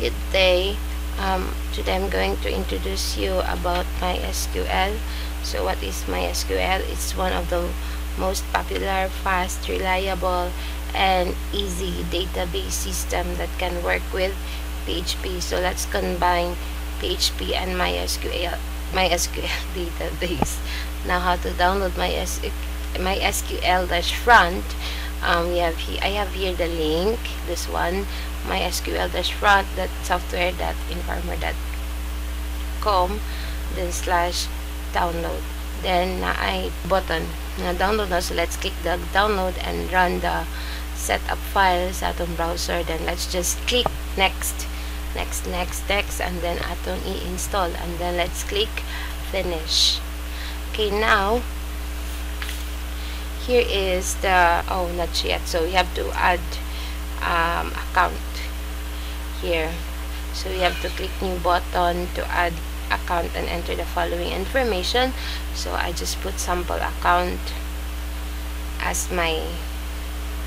Good day. Um, today I'm going to introduce you about MySQL. So what is MySQL? It's one of the most popular, fast, reliable, and easy database system that can work with PHP. So let's combine PHP and MySQL MySQL database. Now how to download MySQL MySQL-front um, we have I have here the link this one that software that informer.com then slash download. Then uh, I button. Na download na so let's click the download and run the setup file sa atong browser. Then let's just click next. Next next next and then atong i-install. And then let's click finish. Okay now here is the oh not yet. So you have to add um, account here. So you have to click new button to add account and enter the following information. So I just put sample account as my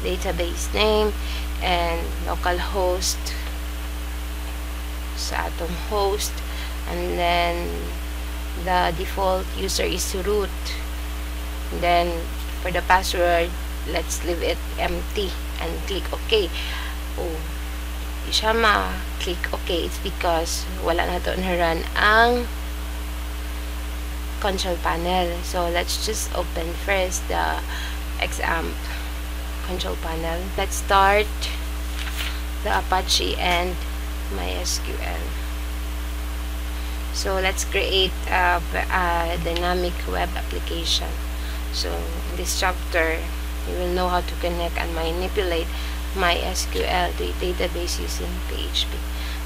database name and local host sa atong host. And then the default user is root. Then for the password let's leave it empty and click OK. Oh siya ma-click. OK it's because wala na to na-run ang control panel. So let's just open first the XAMPP control panel. Let's start the Apache and MySQL. So let's create a, a dynamic web application. So in this chapter you will know how to connect and manipulate MySQL database using PHP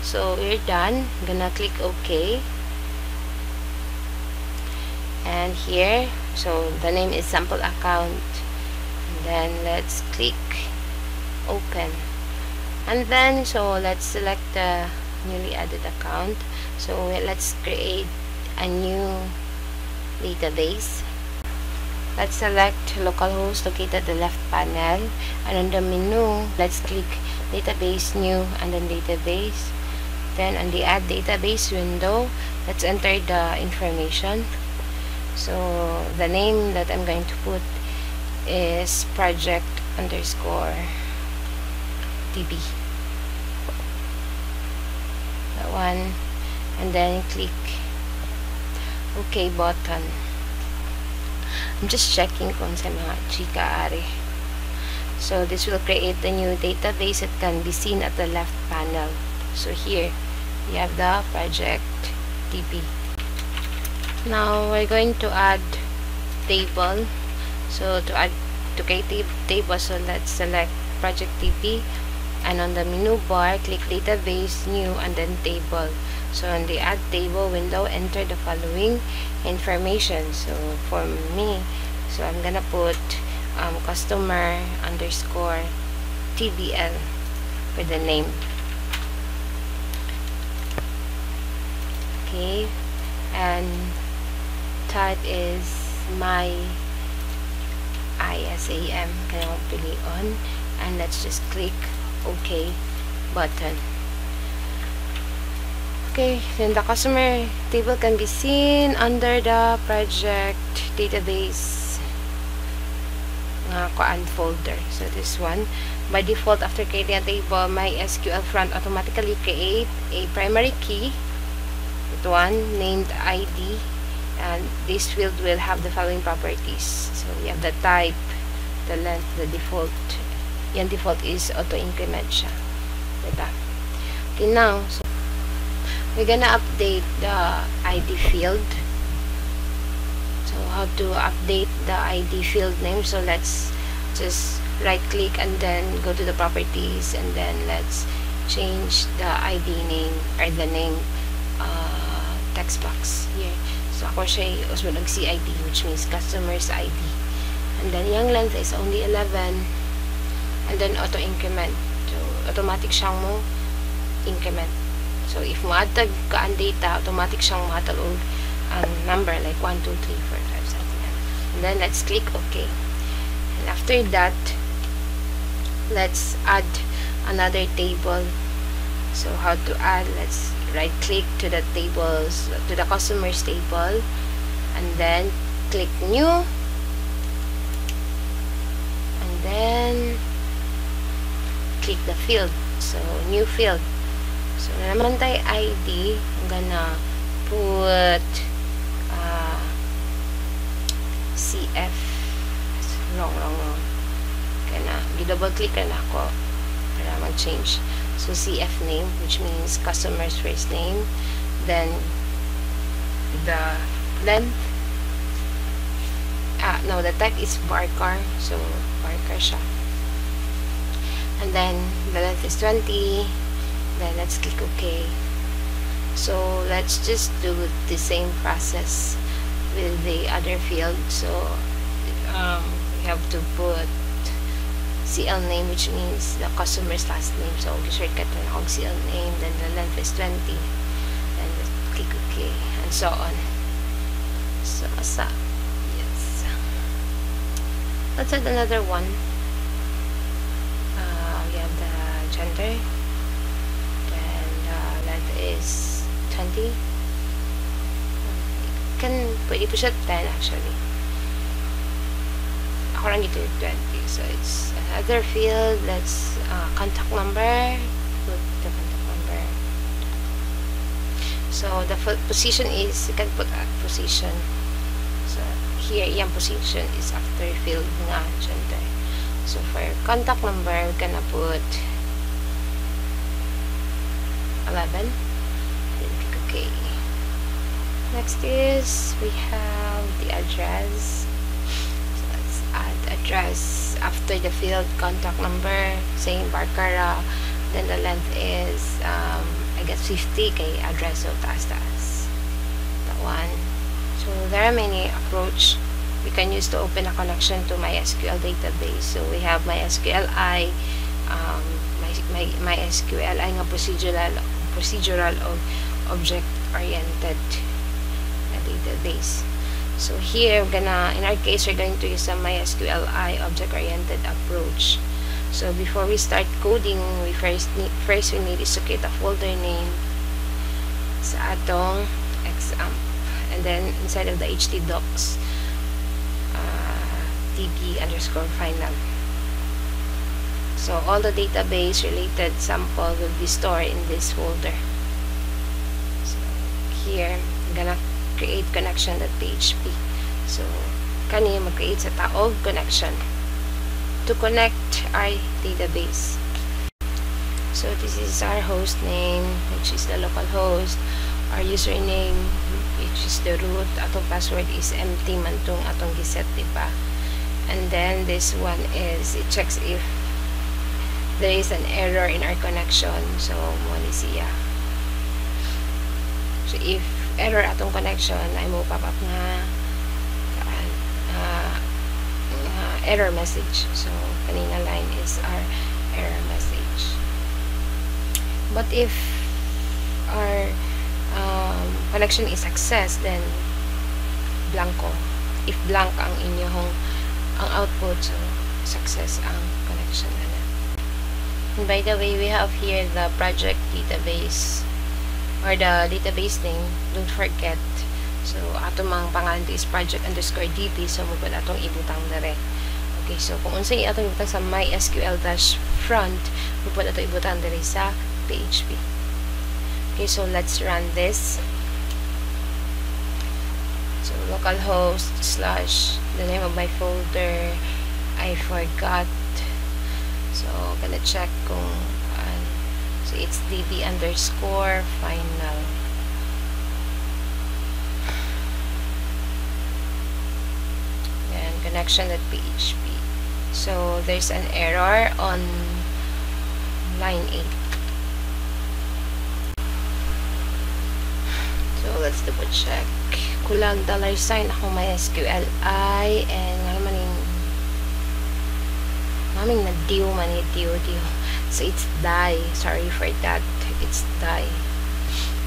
so we're done. I'm gonna click OK. And here so the name is sample account. And then let's click open. And then so let's select the newly added account. So let's create a new database Let's select localhost located at the left panel and on the menu, let's click database new and then database. Then on the add database window, let's enter the information. So the name that I'm going to put is project underscore db. That one and then click OK button. I'm just checking kung sa mga chika. So this will create a new database that can be seen at the left panel. So here, you have the project DB. Now we're going to add table. So to add to create table, so let's select project DB and on the menu bar, click database, new and then table. So on the add table window, enter the following information. So for me, so I'm gonna put um, customer underscore TBL for the name. Okay, and type is my ISAM. Kaya pili on and let's just click OK button. Okay, then the customer table can be seen under the project database uh, folder. So this one, by default after creating a table, MySQL front automatically create a primary key, that one named ID, and this field will have the following properties. So we have the type, the length, the default. Yan default is auto-increment siya. Okay, now, so we're gonna update the ID field. So how to update the ID field name. So let's just right click and then go to the properties and then let's change the ID name or the name uh, text box. Here so ako siya usmo nag CID which means customer's ID and then yung length is only 11 and then auto increment. So automatic siyang mo increment So, if maatag ka ang data, automatic siyang mahatag ang number like 1, 2, 3, 4, 5, something like And then, let's click OK. And after that, let's add another table. so how to add? Let's right click to the tables to the customers table. And then click new. And then click the field. So new field so na naman tayo ID I'm gonna put uh, CF wrong wrong wrong. Kaya na double click na ako para mag-change. So CF name which means customer's first name then the length ah no the type is varchar so varchar siya. And then the length is 20 then let's click OK. So let's just do the same process with the other field. So um, we have to put CL name which means the customer's last name. So we shortcut na akong CL name then the length is 20 then click OK and so on. So asa yes. Let's add another one. Uh, we have the gender 20 can pwede po siya 10 actually. Ako lang dito 20 so it's another field let's uh, contact number. Put the contact number. So the position is you can put a position. So here yung position is after field nga gender so for contact number we're gonna put 11 then click OK next is we have the address. So let's add address after the field contact number saying varchar. Then the length is um, I guess 50 kay address so taas that one. So there are many approach. We can use to open a connection to MySQL database. So we have MySQLi um, my, my, MySQLi nga procedural procedural or object-oriented database. So here, we're gonna, in our case, we're going to use a MySQLi object-oriented approach. So before we start coding, we first need, first we need is to create a folder name sa atong XAMPP. And then inside of the htdocs, uh, underscore final. So all the database related sample will be stored in this folder. Here, I'm gonna create connection.php. So kani mag-create sa taog connection to connect our database. So this is our host name, which is the local host. Our username, which is the root. Atong password is empty man tong atong giset, diba? And then this one is, it checks if there is an error in our connection so mo ni siya so if error atong connection ay mo pop up nga uh, error message. So kanina line is our error message. But if our um, connection is success then blanco. If blank ang inyong ang output so success ang connection And by the way, we have here the project database or the database name. Don't forget. So, ato mang pangalan is project underscore db. So, mupad atong ibutang dere. Okay, so kung unsay atong ibutang sa mysql dash front, mupad atong ibutang dere sa PHP. Okay, so let's run this. So, localhost slash the name of my folder. I forgot so gonna check kung so it's db underscore final. Then connection at php so there's an error on line 8 so let's double check. Kulang dollar sign. Ako may SQLi and naman Maming nagdiw man ni diw diw. So it's die. Sorry for that. It's die.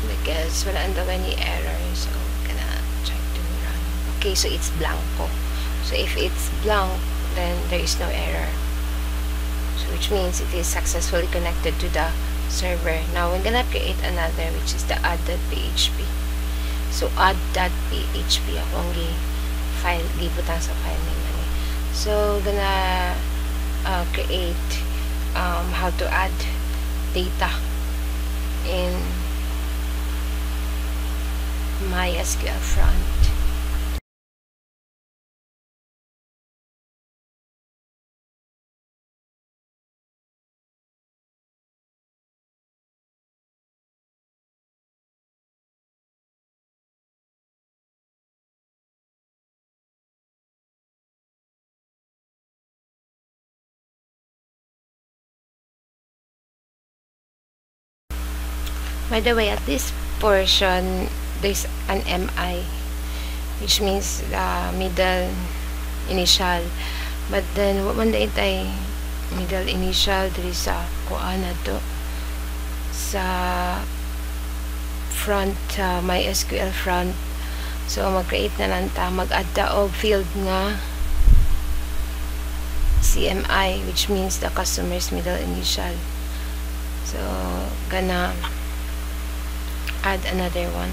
Because wala daw ni error. So gonna try to run. Okay, so it's blanco. So if it's blank, then there is no error. So which means it is successfully connected to the server. Now, we're gonna create another which is the add.php. So, add.php ako ang file, gibutang sa file name. So, gonna uh, create um, how to add data in MySQL front. By the way, at this portion, there's an MI, which means uh, middle initial. But then, when the itay middle initial, there is a kuha na to sa front, uh, my SQL front. So, mag-create na lang ta, mag-add field nga CMI, which means the customer's middle initial. So, gonna add another one.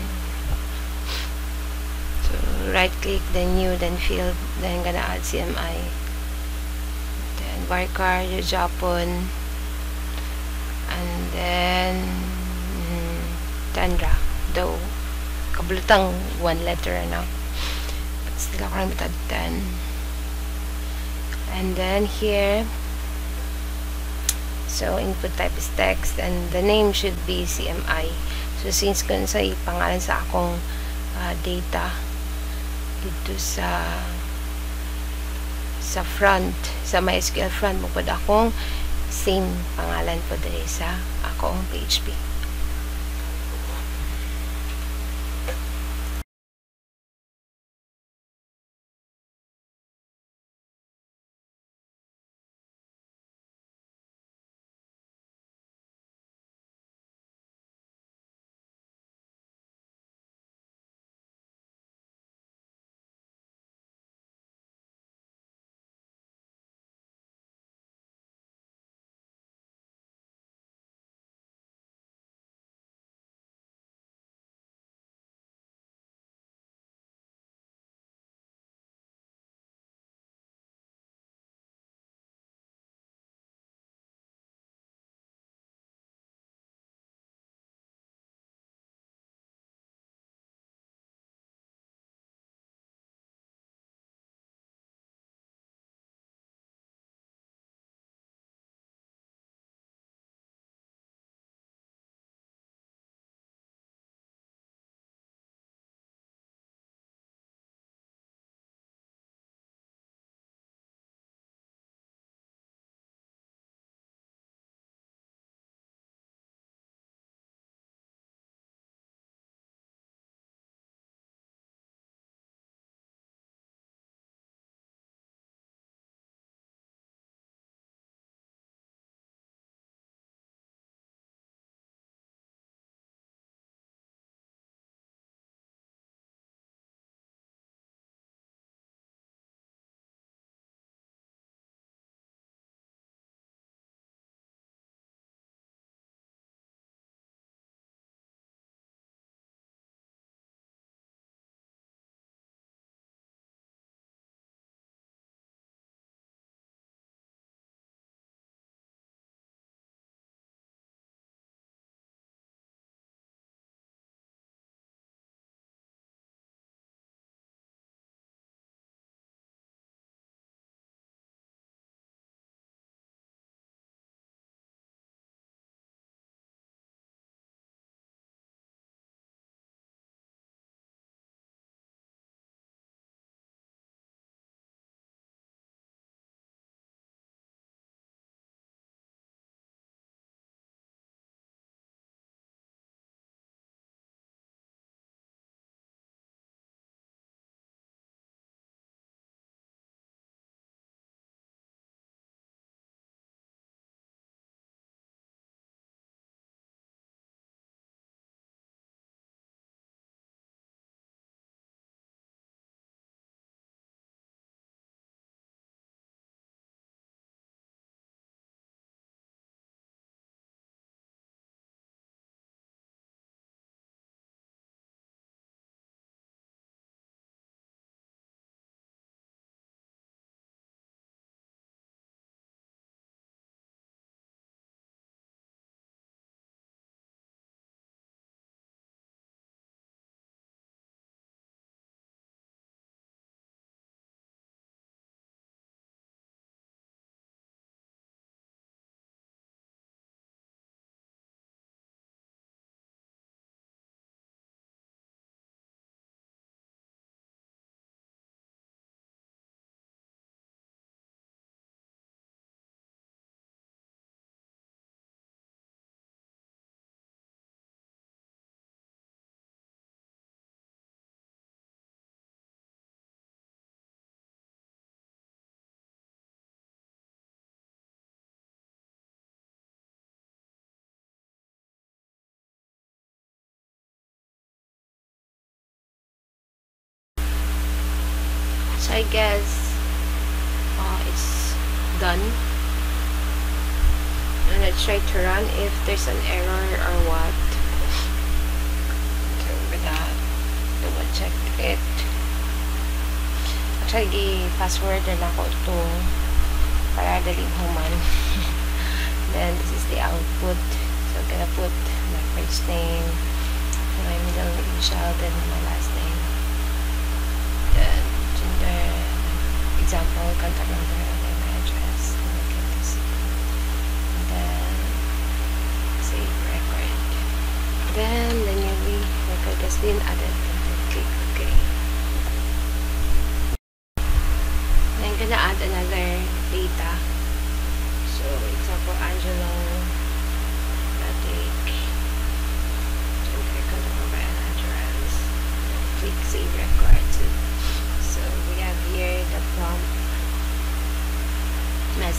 So right click then new then field then gonna add CMI then varchar Japon and then mm, Tandra though kabulutang one letter na. But still ako nang 10 and then here so input type is text and the name should be CMI So, since kung sa pangalan sa akong uh, data dito sa sa front, sa MySQL front, mapod akong same pangalan po dali sa akong PHP. I guess uh, it's done. And let's try to run if there's an error or what. So, we're gonna double check it. Actually, password na ako to para daling human. then, this is the output. So, I'm gonna put my first name, my middle initial, then my last name. Example, contact number, and then address. Then, I get this. And then, save record. Then, the newly record has been added. And then, click OK. Then, I'm gonna add another data. So, example, Angelo, contact number, and address. Click save record.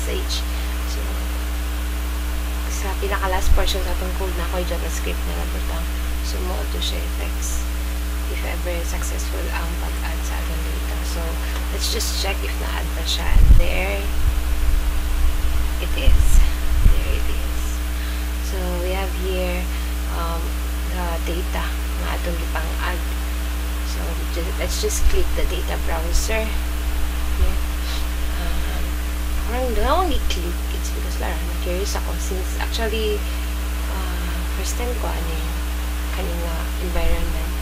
Message. So, sa pinaka-last portion sa itong code na ako, JavaScript na nabutang sumo to siya effects if ever successful ang pag-add sa ating data. So, let's just check if na-add pa siya. And there it is. There it is. So, we have here um, the data na atong ipang add. So, let's just click the data browser. Here. Parang ako ni-click. It's because Lara, na-curious ako since actually uh, first time ko ano yung kanina environment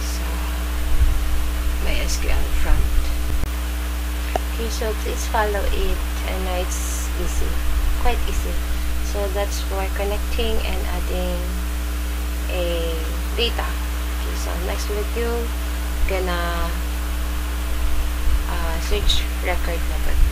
sa MySQL front. Okay, so please follow it. I know it's easy. Quite easy. So that's for connecting and adding a data. Okay, so next video, gonna uh, search record method.